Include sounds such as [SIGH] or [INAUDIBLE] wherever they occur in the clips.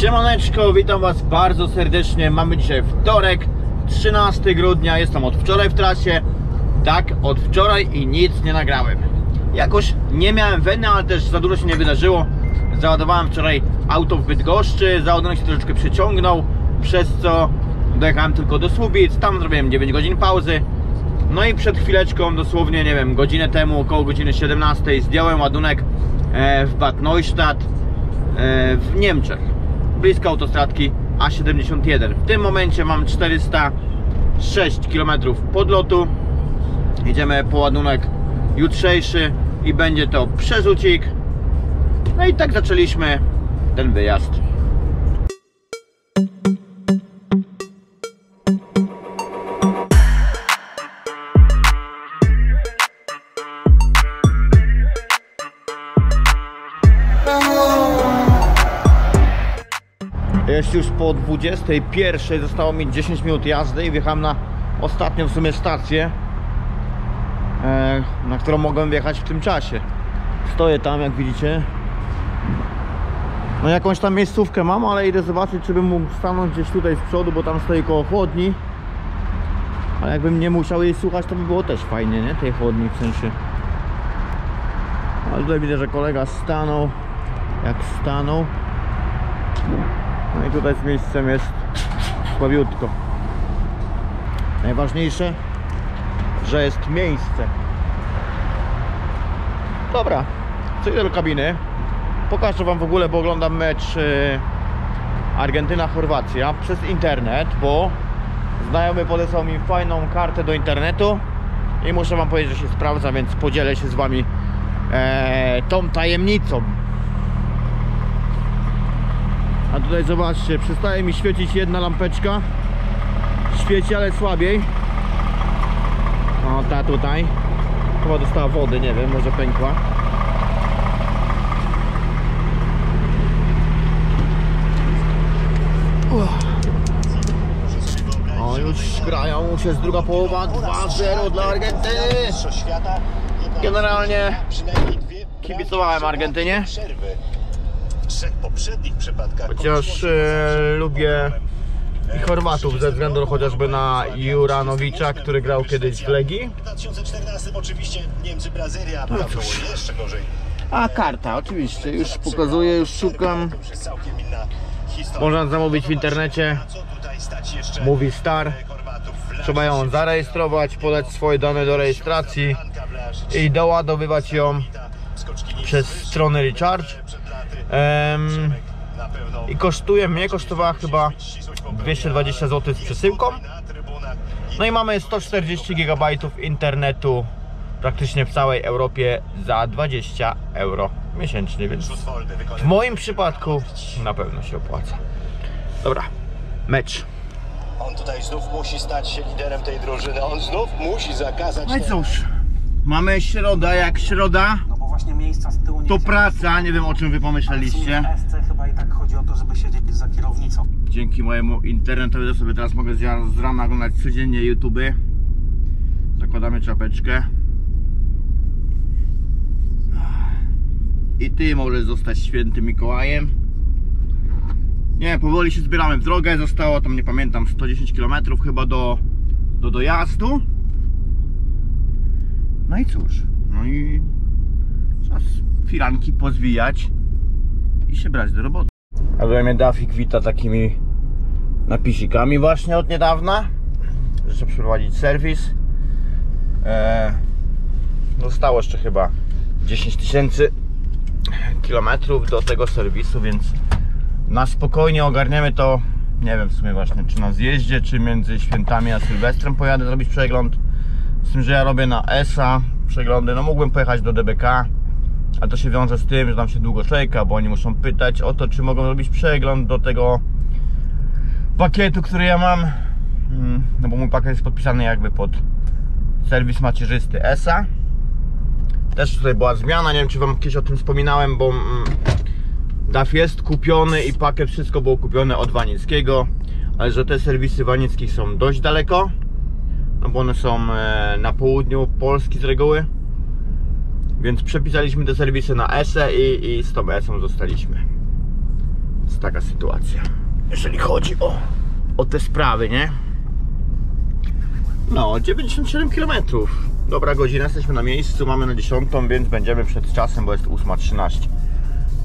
Siemaneczko, witam Was bardzo serdecznie. Mamy dzisiaj wtorek, 13 grudnia. Jestem od wczoraj w trasie. Tak, od wczoraj i nic nie nagrałem. Jakoś nie miałem weny, ale też za dużo się nie wydarzyło. Załadowałem wczoraj auto w Bydgoszczy, załadunek się troszeczkę przeciągnął, przez co dojechałem tylko do Słubic. Tam zrobiłem 9 godzin pauzy. No i przed chwileczką, dosłownie, nie wiem, godzinę temu, około godziny 17 zdjąłem ładunek e, w Bad Neustadt e, w Niemczech, blisko autostradki A71. W tym momencie mam 406 km podlotu. Jedziemy po ładunek jutrzejszy i będzie to przerzucik. No i tak zaczęliśmy ten wyjazd. Jest już po 21, zostało mi 10 minut jazdy i wjechałem na ostatnią w sumie stację, e, na którą mogłem wjechać w tym czasie. Stoję tam, jak widzicie. No jakąś tam miejscówkę mam, ale idę zobaczyć, czy bym mógł stanąć gdzieś tutaj z przodu, bo tam stoi koło chłodni. Ale jakbym nie musiał jej słuchać, to by było też fajnie, nie? Tej chłodni w sensie. Ale tutaj widzę, że kolega stanął. Jak stanął. I tutaj z miejscem jest słabiutko. Najważniejsze, że jest miejsce. Dobra, co idę do kabiny. Pokażę Wam w ogóle, bo oglądam mecz y, Argentyna-Chorwacja przez internet, bo znajomy podesłał mi fajną kartę do internetu i muszę Wam powiedzieć, że się sprawdza, więc podzielę się z Wami e, tą tajemnicą. A tutaj zobaczcie, przestaje mi świecić jedna lampeczka. Świeci, ale słabiej. O, ta tutaj. Chyba dostała wody, nie wiem, może pękła. O, już grają, już jest druga połowa, 2-0 dla Argentyny. Generalnie kibicowałem Argentynie. Trzech poprzednich przypadkach Chociaż e, lubię i Chorwatów ze względu chociażby na Juranowicza, który grał kiedyś w Legii. w 2014 oczywiście Niemcy, Brazylia, no było jeszcze gorzej. A karta, oczywiście, już pokazuję, już szukam. Można zamówić w internecie. Mówi Star. Chorwatów? Trzeba ją zarejestrować, podać swoje dane do rejestracji i doładowywać ją przez stronę Recharge. I kosztuje, mnie kosztowała chyba 220 zł z przesyłką. No i mamy 140 GB internetu praktycznie w całej Europie za 20 euro miesięcznie, więc w moim przypadku na pewno się opłaca. Dobra, mecz. On tutaj znów musi stać się liderem tej drużyny. On znów musi zakazać. No i cóż, mamy środa, jak środa, No właśnie miejsca z tyłu nie to praca, nie wiem o czym wy Ale w pomyśleliście. sumie w SC chyba i tak chodzi o to, żeby siedzieć za kierownicą. Dzięki mojemu internetowi to sobie teraz mogę z z rana oglądać codziennie YouTube. Zakładamy czapeczkę. I ty możesz zostać świętym Mikołajem. Nie, powoli się zbieramy w drogę. Zostało tam, nie pamiętam, 110 km chyba do, do dojazdu. No i cóż, no i firanki pozwijać i się brać do roboty. A tutaj mnie Dafik wita takimi napisikami właśnie od niedawna. że Trzeba przeprowadzić serwis. Zostało jeszcze chyba 10 tysięcy kilometrów do tego serwisu, więc na spokojnie ogarniemy to. Nie wiem w sumie właśnie, czy na zjeździe, czy między świętami a Sylwestrem pojadę zrobić przegląd. Z tym, że ja robię na ESA przeglądy. No mógłbym pojechać do DBK, a to się wiąże z tym, że tam się długo czeka, bo oni muszą pytać o to, czy mogą robić przegląd do tego pakietu, który ja mam. Mm, No bo mój pakiet jest podpisany jakby pod serwis macierzysty ESA. Też tutaj była zmiana, nie wiem czy wam kiedyś o tym wspominałem, bo mm, DAF jest kupiony i pakiet, wszystko było kupione od Wanickiego, ale że te serwisy Wanickich są dość daleko, no bo one są e, na południu Polski z reguły. Więc przepisaliśmy te serwisy na ESE i, i z tą ESą zostaliśmy. Więc taka sytuacja. Jeżeli chodzi o, o te sprawy, nie? No, 97 km. Dobra godzina, jesteśmy na miejscu, mamy na 10, więc będziemy przed czasem, bo jest 8.13.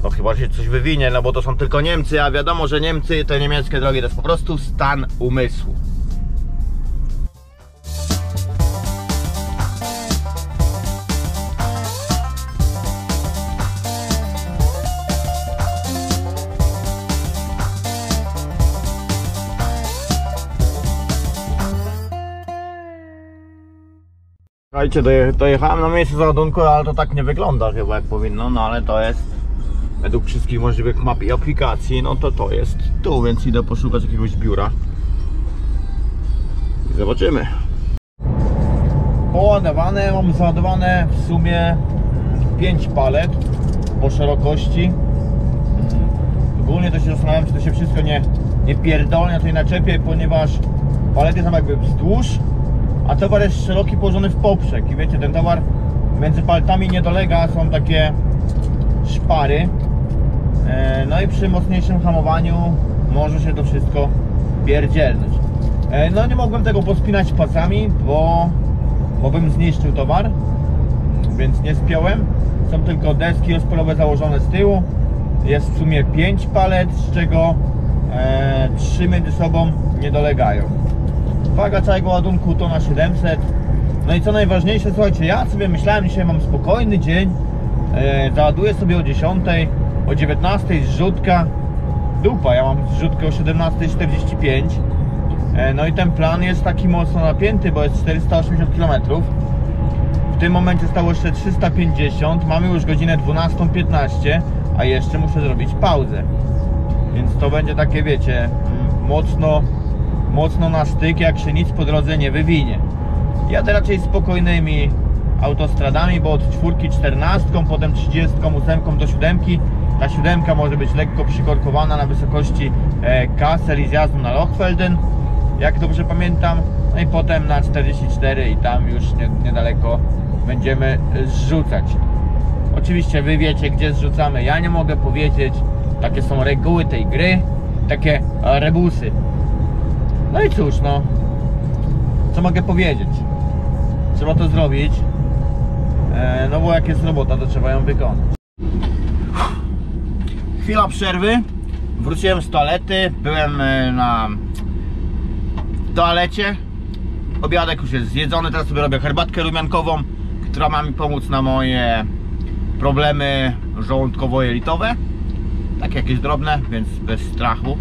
No chyba się coś wywinie, no bo to są tylko Niemcy, a wiadomo, że Niemcy, te niemieckie drogi to jest po prostu stan umysłu. Słuchajcie, doje, dojechałem na miejsce załadunku, ale to tak nie wygląda chyba jak powinno, no ale to jest według wszystkich możliwych map i aplikacji, no to to jest tu, więc idę poszukać jakiegoś biura i zobaczymy. Poładowane, mam załadowane w sumie 5 palet po szerokości. Ogólnie to się zastanawiam, czy to się wszystko nie, nie pierdolnie na tej naczepie, ponieważ palety są jakby wzdłuż, a towar jest szeroki położony w poprzek. I wiecie, ten towar między paletami nie dolega, są takie szpary. E, no i przy mocniejszym hamowaniu może się to wszystko pierdzielnąć. E, no nie mogłem tego pospinać pasami, bo, bo bym zniszczył towar więc nie spiąłem. Są tylko deski rozporowe założone z tyłu. Jest w sumie 5 palet, z czego e, 3 między sobą nie dolegają Waga całego ładunku to na 700 No i co najważniejsze, słuchajcie, ja sobie myślałem, dzisiaj mam spokojny dzień. E, Załaduję sobie o 10 O 19 zrzutka. Dupa, ja mam zrzutkę o 17.45 e, No i ten plan jest taki mocno napięty, bo jest 480 km W tym momencie stało jeszcze 350 Mamy już godzinę 12.15 A jeszcze muszę zrobić pauzę. Więc to będzie takie, wiecie, mocno mocno na styk, jak się nic po drodze nie wywinie. Jadę raczej spokojnymi autostradami, bo od czwórki 14, potem 38 do siódemki. Ta siódemka może być lekko przykorkowana na wysokości e, Kassel i zjazdu na Lochfelden, jak dobrze pamiętam. No i potem na 44 i tam już nie, niedaleko będziemy zrzucać. Oczywiście wy wiecie gdzie zrzucamy, ja nie mogę powiedzieć. Takie są reguły tej gry, takie rebusy. No i cóż, no. Co mogę powiedzieć? Trzeba to zrobić. E, no bo jak jest robota, to trzeba ją wykonać. Chwila przerwy. Wróciłem z toalety. Byłem e, na toalecie. Obiadek już jest zjedzony. Teraz sobie robię herbatkę rumiankową, która ma mi pomóc na moje problemy żołądkowo-jelitowe. Takie jakieś drobne, więc bez strachu.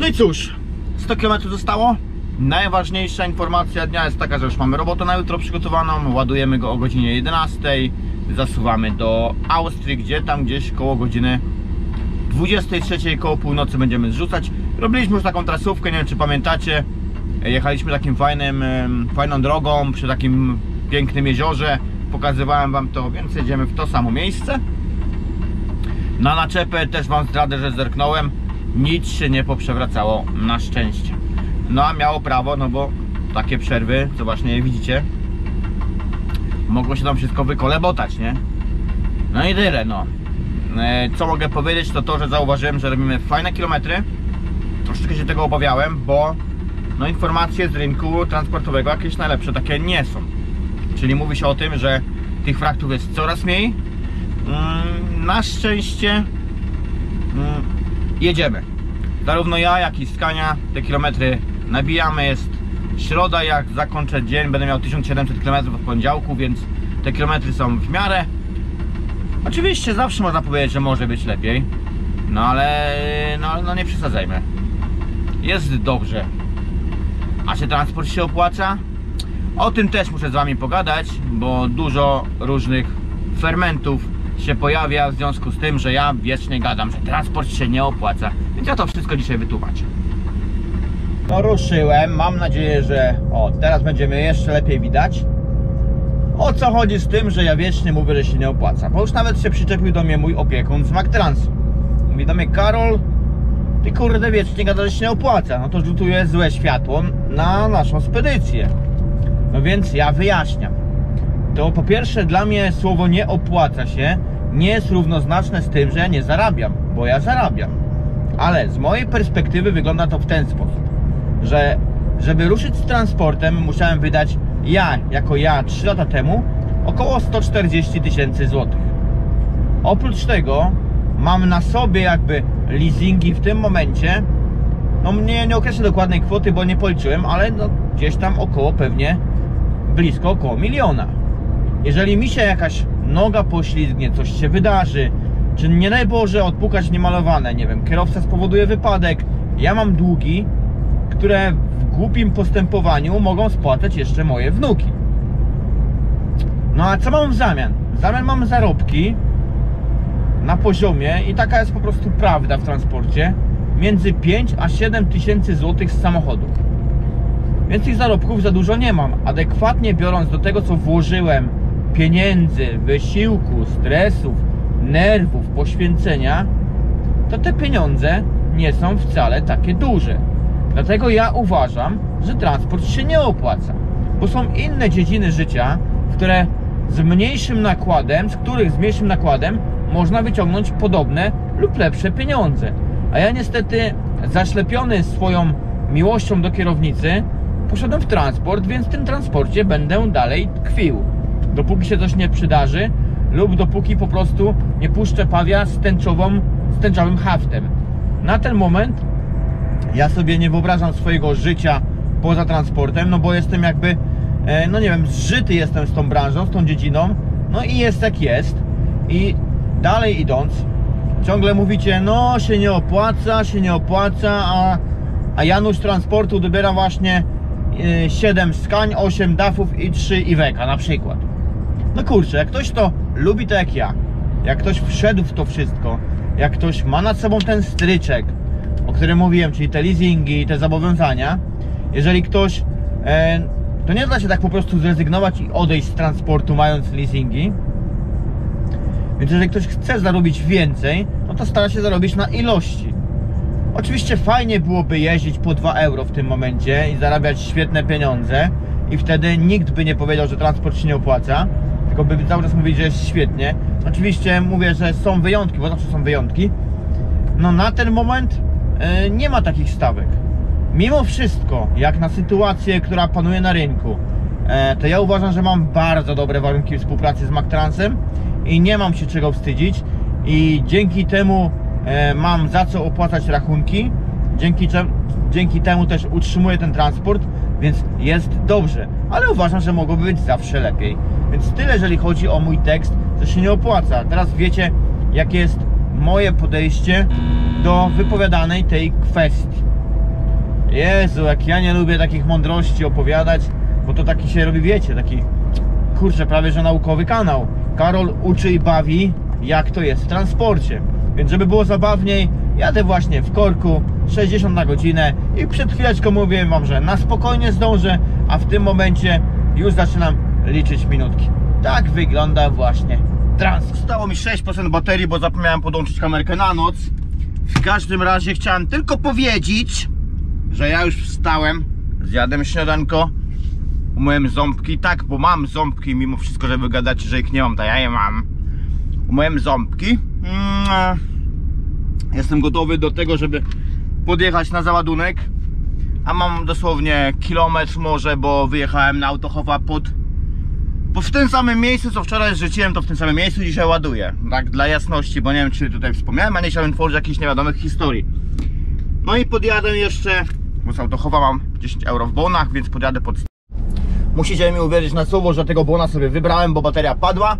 No i cóż, 100 km zostało. Najważniejsza informacja dnia jest taka, że już mamy robotę na jutro przygotowaną. Ładujemy go o godzinie 11. Zasuwamy do Austrii, gdzie tam gdzieś koło godziny 23 koło północy będziemy zrzucać. Robiliśmy już taką trasówkę, nie wiem czy pamiętacie. Jechaliśmy takim fajnym, fajną drogą przy takim pięknym jeziorze. Pokazywałem wam to, więc jedziemy w to samo miejsce. Na naczepę też wam zdradzę, że zerknąłem. Nic się nie poprzewracało na szczęście. No a miało prawo, no bo takie przerwy, co właśnie widzicie, mogło się tam wszystko wykolebotać, nie? No i tyle, no. E, Co mogę powiedzieć, to to, że zauważyłem, że robimy fajne kilometry. Troszeczkę się tego obawiałem, bo no informacje z rynku transportowego jakieś najlepsze takie nie są. Czyli mówi się o tym, że tych fraktów jest coraz mniej. Mm, Na szczęście mm, jedziemy. Zarówno ja, jak i Skania te kilometry nabijamy. Jest środa, jak zakończę dzień, będę miał 1700 km od poniedziałku, więc te kilometry są w miarę. Oczywiście zawsze można powiedzieć, że może być lepiej, no ale no, no nie przesadzajmy. Jest dobrze. A czy transport się opłaca? O tym też muszę z Wami pogadać, bo dużo różnych fermentów się pojawia w związku z tym, że ja wiecznie gadam, że transport się nie opłaca. Więc ja to wszystko dzisiaj wytłumaczę. No ruszyłem, mam nadzieję, że o, teraz będziemy jeszcze lepiej widać. O co chodzi z tym, że ja wiecznie mówię, że się nie opłaca? Bo już nawet się przyczepił do mnie mój opiekun z McTransu. Mówi do mnie, Karol, ty kurde wiecznie gada, że się nie opłaca. No to rzutuje złe światło na naszą spedycję. No więc ja wyjaśniam. To po pierwsze dla mnie słowo nie opłaca się nie jest równoznaczne z tym, że ja nie zarabiam, bo ja zarabiam. Ale z mojej perspektywy wygląda to w ten sposób, że żeby ruszyć z transportem, musiałem wydać ja, jako ja 3 lata temu, około 140 tysięcy złotych. Oprócz tego mam na sobie jakby leasingi w tym momencie, no nie, nie określę dokładnej kwoty, bo nie policzyłem, ale no gdzieś tam około pewnie blisko około miliona. Jeżeli mi się jakaś noga poślizgnie, coś się wydarzy, czy nie daj Boże odpukać niemalowane, nie wiem, kierowca spowoduje wypadek, ja mam długi, które w głupim postępowaniu mogą spłacać jeszcze moje wnuki. No a co mam w zamian? W zamian mam zarobki na poziomie, i taka jest po prostu prawda w transporcie, między 5 a 7 tysięcy złotych z samochodu. Więc tych zarobków za dużo nie mam. Adekwatnie biorąc do tego, co włożyłem pieniędzy, wysiłku, stresów, nerwów, poświęcenia, to te pieniądze nie są wcale takie duże. Dlatego ja uważam, że transport się nie opłaca. Bo są inne dziedziny życia, które z mniejszym nakładem, z których z mniejszym nakładem można wyciągnąć podobne lub lepsze pieniądze. A ja niestety zaślepiony swoją miłością do kierownicy poszedłem w transport, więc w tym transporcie będę dalej tkwił. Dopóki się coś nie przydarzy lub dopóki po prostu nie puszczę pawia z, tęczową, z tęczowym haftem. Na ten moment ja sobie nie wyobrażam swojego życia poza transportem, no bo jestem jakby, e, no nie wiem, zżyty jestem z tą branżą, z tą dziedziną, no i jest jak jest. I dalej idąc, ciągle mówicie, no się nie opłaca, się nie opłaca, a, a Janusz Transportu dobiera właśnie e, 7 skań, 8 dafów i 3 Iweka na przykład. No kurczę, jak ktoś to lubi to jak ja, jak ktoś wszedł w to wszystko, jak ktoś ma nad sobą ten stryczek, o którym mówiłem, czyli te leasingi te zobowiązania, jeżeli ktoś, e, to nie da się tak po prostu zrezygnować i odejść z transportu mając leasingi, więc jeżeli ktoś chce zarobić więcej, no to stara się zarobić na ilości. Oczywiście fajnie byłoby jeździć po 2 euro w tym momencie i zarabiać świetne pieniądze i wtedy nikt by nie powiedział, że transport się nie opłaca, tylko by cały czas mówić, że jest świetnie. Oczywiście mówię, że są wyjątki, bo zawsze są wyjątki. No na ten moment e, nie ma takich stawek. Mimo wszystko, jak na sytuację, która panuje na rynku, e, to ja uważam, że mam bardzo dobre warunki współpracy z McTransem i nie mam się czego wstydzić i dzięki temu e, mam za co opłacać rachunki, dzięki, dzięki temu też utrzymuję ten transport, więc jest dobrze, ale uważam, że mogłoby być zawsze lepiej. Więc tyle, jeżeli chodzi o mój tekst, że się nie opłaca. Teraz wiecie, jakie jest moje podejście do wypowiadanej tej kwestii. Jezu, jak ja nie lubię takich mądrości opowiadać, bo to taki się robi, wiecie, taki kurczę, prawie że naukowy kanał. Karol uczy i bawi, jak to jest w transporcie. Więc żeby było zabawniej, jadę właśnie w korku 60 na godzinę i przed chwileczką mówiłem wam, że na spokojnie zdążę, a w tym momencie już zaczynam liczyć minutki. Tak wygląda właśnie transport. Zostało mi 6% baterii, bo zapomniałem podłączyć kamerkę na noc. W każdym razie chciałem tylko powiedzieć, że ja już wstałem, zjadłem śniadanko, umyłem ząbki, tak, bo mam ząbki, mimo wszystko, że wy że ich nie mam, to ja je mam. Umyłem ząbki. Mm, Jestem gotowy do tego, żeby podjechać na załadunek. A mam dosłownie kilometr może, bo wyjechałem na autochowa pod... Bo w tym samym miejscu, co wczoraj zrzuciłem, to w tym samym miejscu dzisiaj ładuję. Tak, dla jasności, bo nie wiem, czy tutaj wspomniałem, a nie chciałem tworzyć jakichś niewiadomych historii. No i podjadę jeszcze, bo z autochowa mam 10 euro w bonach, więc podjadę pod Musicie mi uwierzyć na słowo, że tego błona sobie wybrałem, bo bateria padła.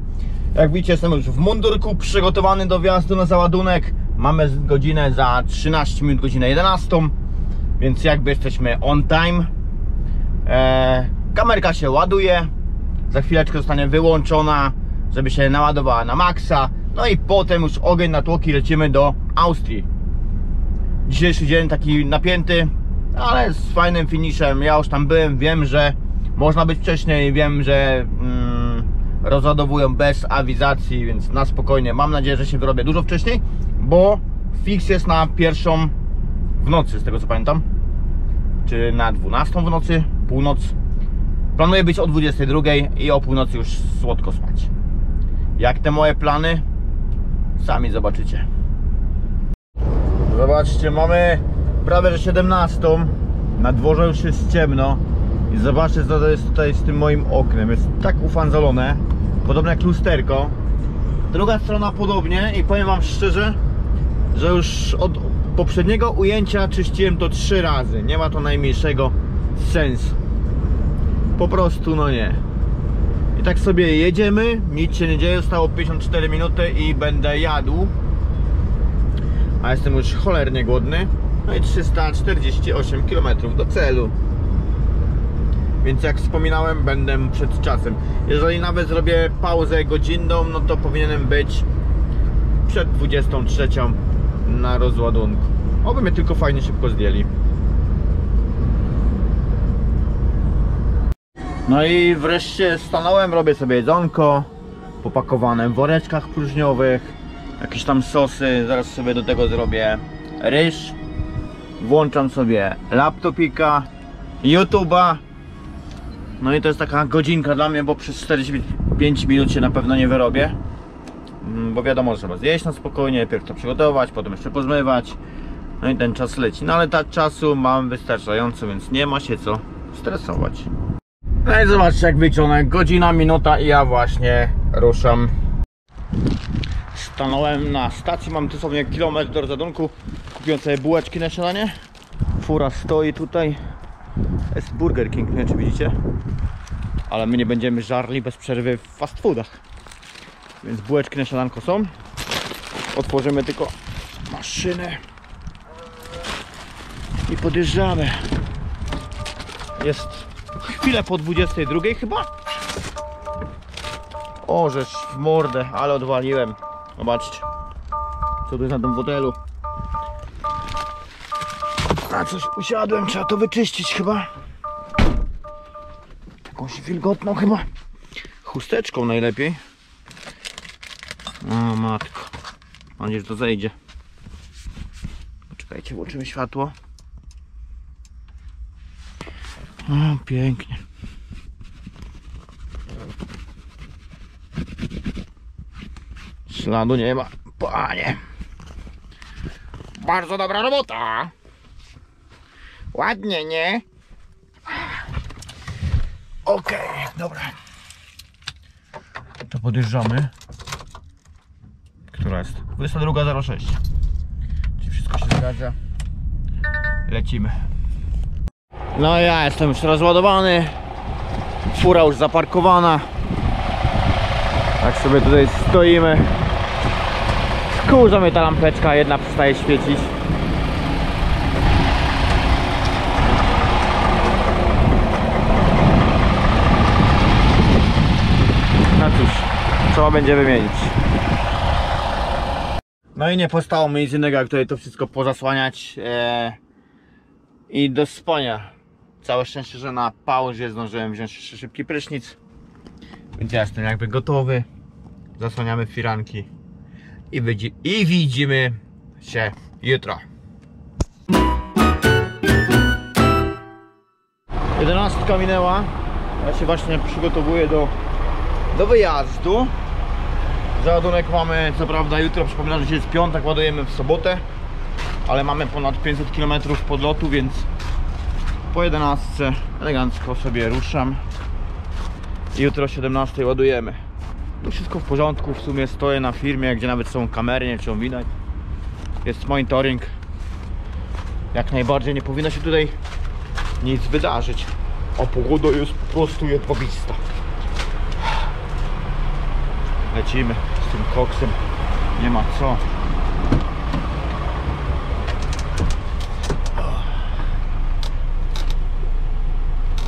Jak widzicie, jestem już w mundurku, przygotowany do wjazdu na załadunek. Mamy godzinę za 13 minut, godzinę 11, więc jakby jesteśmy on time. Eee, kamerka się ładuje, za chwileczkę zostanie wyłączona, żeby się naładowała na maksa. No i potem już ogień na tłoki lecimy do Austrii. Dzisiejszy dzień taki napięty, ale z fajnym finiszem. Ja już tam byłem, wiem, że można być wcześniej, wiem, że mm, rozładowują bez awizacji, więc na spokojnie. Mam nadzieję, że się wyrobię dużo wcześniej, bo fix jest na pierwszą w nocy, z tego co pamiętam. Czy na 12 w nocy, północ. Planuję być o 22 i o północy już słodko spać. Jak te moje plany? Sami zobaczycie. Zobaczcie, mamy prawie że 17. Na dworze już jest ciemno. I zobaczcie co to jest tutaj z tym moim oknem. Jest tak ufanzolone. Podobne jak lusterko. Druga strona podobnie i powiem wam szczerze, że już od poprzedniego ujęcia czyściłem to trzy razy. Nie ma to najmniejszego sensu. Po prostu no nie. I tak sobie jedziemy, nic się nie dzieje, zostało 54 minuty i będę jadł. A jestem już cholernie głodny. No i 348 km do celu. Więc jak wspominałem, będę przed czasem. Jeżeli nawet zrobię pauzę godzinną, no to powinienem być przed 23 na rozładunku. Oby mnie tylko fajnie szybko zdjęli. No i wreszcie stanąłem, robię sobie jedzonko popakowane w woreczkach próżniowych, jakieś tam sosy, zaraz sobie do tego zrobię ryż. Włączam sobie laptopika, YouTube'a. No i to jest taka godzinka dla mnie, bo przez 45 minut się na pewno nie wyrobię. Mm, Bo wiadomo, że trzeba zjeść na spokojnie, najpierw to przygotować, potem jeszcze pozmywać. No i ten czas leci. No ale tak czasu mam wystarczająco, więc nie ma się co stresować. No i zobaczcie jak wyciągnę. Godzina, minuta i ja właśnie ruszam. Stanąłem na stacji, mam dosłownie kilometr do rozładunku. Kupiłem sobie bułeczki na śniadanie. Fura stoi tutaj. Jest Burger King, nie wiem czy widzicie. Ale my nie będziemy żarli bez przerwy w fast foodach. Więc bułeczki na śniadanko są. Otworzymy tylko maszynę. I podjeżdżamy. Jest chwilę po 22 chyba. O, żeż w mordę, ale odwaliłem. Zobaczcie. Co tu jest na tym fotelu. Na coś usiadłem, trzeba to wyczyścić chyba. Jakąś wilgotną chyba. Chusteczką najlepiej. Matko. Mam nadzieję, że to zejdzie. Poczekajcie, włączymy światło. O, pięknie. Śladu nie ma. Panie. Bardzo dobra robota. Ładnie, nie? Okej, dobra. To podjeżdżamy. Która jest? 22.06. Czy wszystko się zgadza? Lecimy. No ja jestem już rozładowany. Fura już zaparkowana. Tak sobie tutaj stoimy. Kurza mnie ta lampeczka, jedna przestaje świecić. No cóż, trzeba będzie wymienić. No i nie postało mi nic innego jak tutaj to wszystko pozasłaniać. Eee, i do spania. Całe szczęście, że na pauzie zdążyłem wziąć jeszcze szybki prysznic. Więc ja jestem jakby gotowy. Zasłaniamy firanki i, widzi- i widzimy się jutro. 11 minęła. Ja się właśnie przygotowuję do, do wyjazdu. Załadunek mamy, co prawda jutro, przypominam, że dzisiaj jest piątek, ładujemy w sobotę ale mamy ponad 500 km podlotu, więc po 11 elegancko sobie ruszam i jutro o 17 ładujemy. Tu wszystko w porządku, w sumie stoję na firmie, gdzie nawet są kamery, nie wiem, czy ją widać. Jest monitoring. Jak najbardziej nie powinno się tutaj nic wydarzyć. A pogoda jest po prostu jedwabista. Lecimy tym koksem. Nie ma co.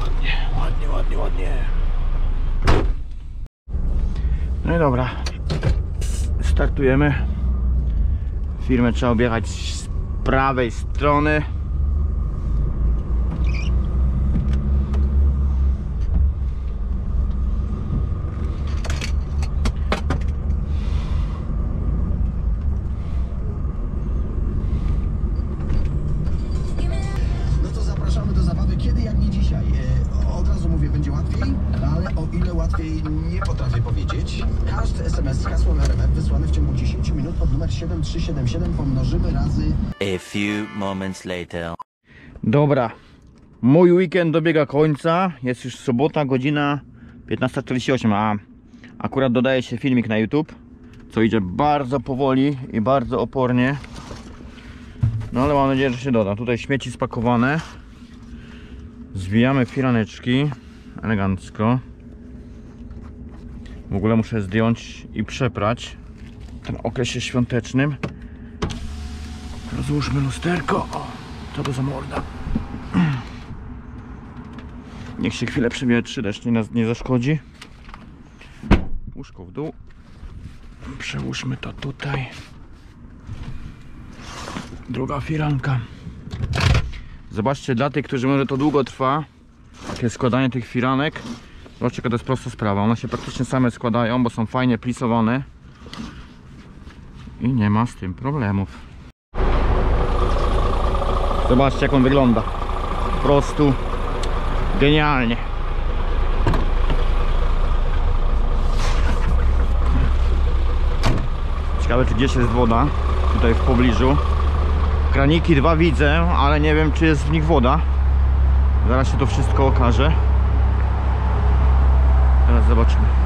Ładnie, ładnie, ładnie, ładnie. No i dobra. Startujemy. Firmę trzeba objechać z prawej strony. 7377 pomnożymy razy A few moments later. Dobra, mój weekend dobiega końca. Jest już sobota, godzina 15.48, a akurat dodaje się filmik na YouTube, co idzie bardzo powoli i bardzo opornie. No ale mam nadzieję, że się doda. Tutaj śmieci spakowane. Zwijamy firaneczki elegancko. W ogóle muszę zdjąć i przeprać tym okresie świątecznym. Rozłóżmy lusterko. O, co to za morda. [CLEARS THROAT] Niech się chwilę przewietrzy, deszcz nie, nie zaszkodzi. Łóżko w dół. Przełóżmy to tutaj. Druga firanka. Zobaczcie, dla tych, którzy mówią, że to długo trwa, takie składanie tych firanek, zobaczcie, to jest prosta sprawa. One się praktycznie same składają, bo są fajnie plisowane i nie ma z tym problemów. Zobaczcie, jak on wygląda. Po prostu genialnie. Ciekawe, czy gdzieś jest woda. Tutaj w pobliżu. Kraniki dwa widzę, ale nie wiem, czy jest w nich woda. Zaraz się to wszystko okaże. Teraz zobaczymy.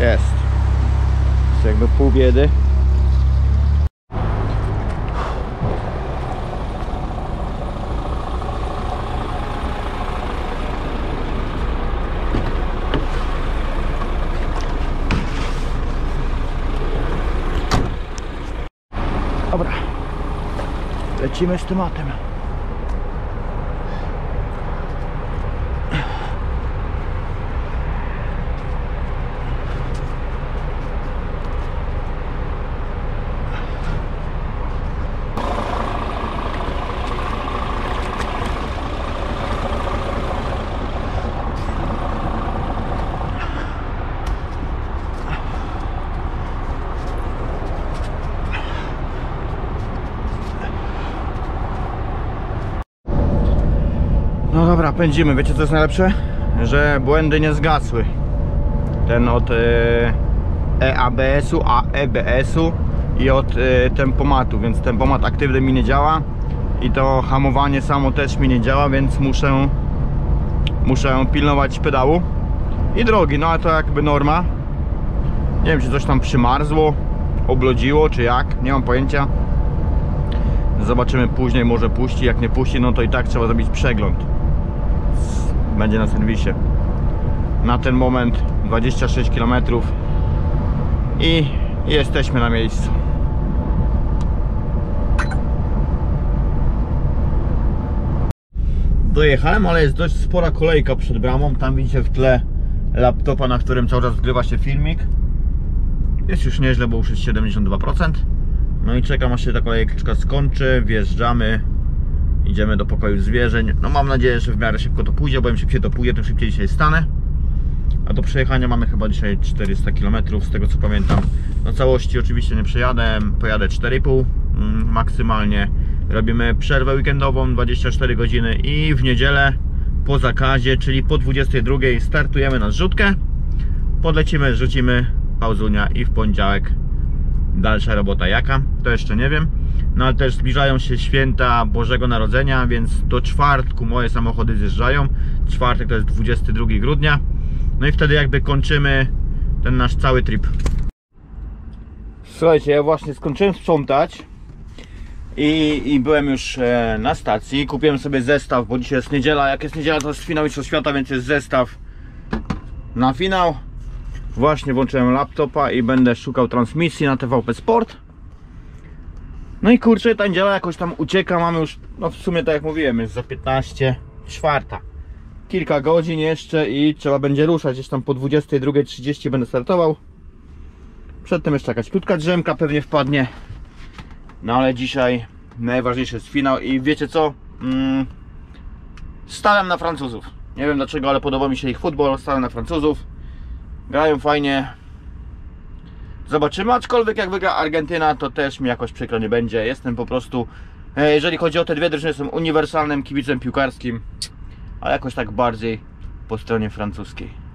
Jest. Jest jakby pół biedy. Dobra. Lecimy z tematem. No dobra, pędzimy. Wiecie co jest najlepsze? Że błędy nie zgasły. Ten od e, EABS-u, a EBS-u i od e, tempomatu, więc tempomat aktywny mi nie działa i to hamowanie samo też mi nie działa, więc muszę muszę pilnować pedału i drogi, no ale to jakby norma. Nie wiem, czy coś tam przymarzło, oblodziło, czy jak, nie mam pojęcia. Zobaczymy później, może puści, jak nie puści, no to i tak trzeba zrobić przegląd. Będzie na serwisie. Na ten moment 26 km i jesteśmy na miejscu. Dojechałem, ale jest dość spora kolejka przed bramą. Tam widzicie w tle laptopa, na którym cały czas zgrywa się filmik. Jest już nieźle, bo już jest 72%. No i czekam aż się ta kolejeczka skończy, wjeżdżamy, idziemy do pokoju zwierzeń. No mam nadzieję, że w miarę szybko to pójdzie, bo im szybciej to pójdzie, tym szybciej dzisiaj stanę. A do przejechania mamy chyba dzisiaj 400 km, z tego co pamiętam. Na całości oczywiście nie przejadę, pojadę 4,5 mm, maksymalnie. Robimy przerwę weekendową 24 godziny i w niedzielę po zakazie, czyli po 22 startujemy na zrzutkę. Podlecimy, rzucimy pauzunia i w poniedziałek dalsza robota jaka, to jeszcze nie wiem. No ale też zbliżają się święta Bożego Narodzenia, więc do czwartku moje samochody zjeżdżają. Czwartek to jest 22 grudnia. No i wtedy jakby kończymy ten nasz cały trip. Słuchajcie, ja właśnie skończyłem sprzątać i, i byłem już e, na stacji. Kupiłem sobie zestaw, bo dzisiaj jest niedziela. Jak jest niedziela, to jest finał Mistrzostw Świata, więc jest zestaw na finał. Właśnie włączyłem laptopa i będę szukał transmisji na TVP Sport. No i kurczę, ta niedziela jakoś tam ucieka. Mamy już, no w sumie tak jak mówiłem, jest za 15, czwarta. Kilka godzin jeszcze i trzeba będzie ruszać. Gdzieś tam po 22.30 będę startował. Przedtem jeszcze jakaś krótka drzemka pewnie wpadnie. No ale dzisiaj najważniejszy jest finał i wiecie co? Mm, na Francuzów. Nie wiem dlaczego, ale podoba mi się ich futbol. Stałem na Francuzów. Grają fajnie. Zobaczymy, aczkolwiek jak wygra Argentyna, to też mi jakoś przykro nie będzie. Jestem po prostu, e, jeżeli chodzi o te dwie drużyny, jestem uniwersalnym kibicem piłkarskim. a jakoś tak bardziej po stronie francuskiej.